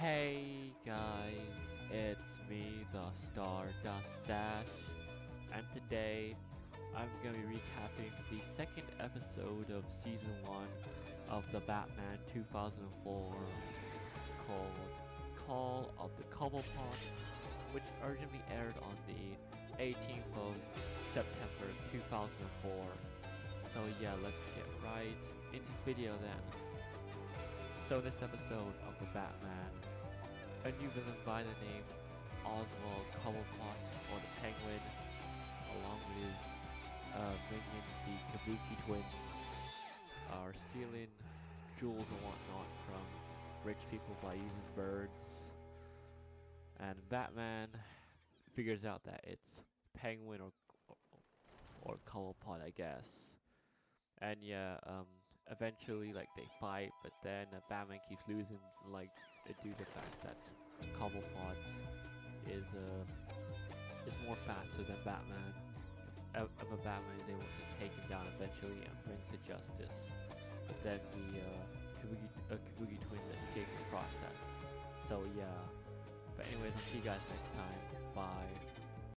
Hey guys, it's me, the Stardust Dash, and today I'm gonna be recapping the second episode of season 1 of the Batman 2004 called Call of the Cobblepots, which originally aired on the 18th of September 2004. So yeah, let's get right into this video then. So this episode of the Batman, a new villain by the name Oswald Cobblepot or the Penguin, along with his uh, minions, the Kabuki twins, are stealing jewels and whatnot from rich people by using birds. And Batman figures out that it's Penguin or or, or Cobblepot, I guess. And yeah, um, eventually like they fight, but then uh, Batman keeps losing, like due to the fact that Cobblepot is uh, is more faster than Batman. Of a Batman is able to take him down eventually and bring to justice. But then the uh, Kabuki, uh, Kabuki twins escape the process. So yeah. But anyways, I'll see you guys next time. Bye.